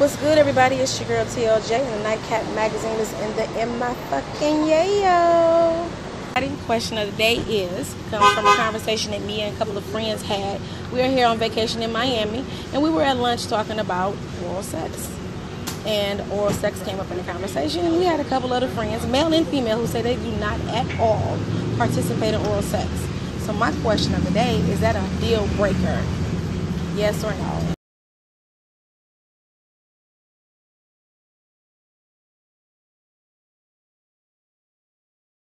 What's good, everybody? It's your girl TLJ, and the Nightcap Magazine is in the in my fucking yayo. Question of the day is comes from a conversation that me and a couple of friends had. We are here on vacation in Miami, and we were at lunch talking about oral sex. And oral sex came up in the conversation, and we had a couple other friends, male and female, who say they do not at all participate in oral sex. So my question of the day is that a deal breaker? Yes or no?